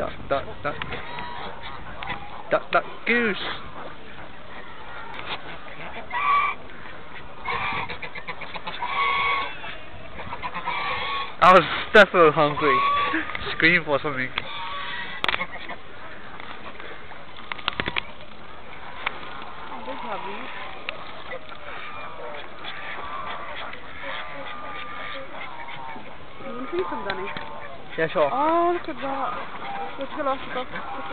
duck, duck. Duck, duck, duck, goose. I was definitely hungry. Scream for something. This hobby. You want see some, Danny? Yeah, sure. Oh, look at that. 我去了，走吧我去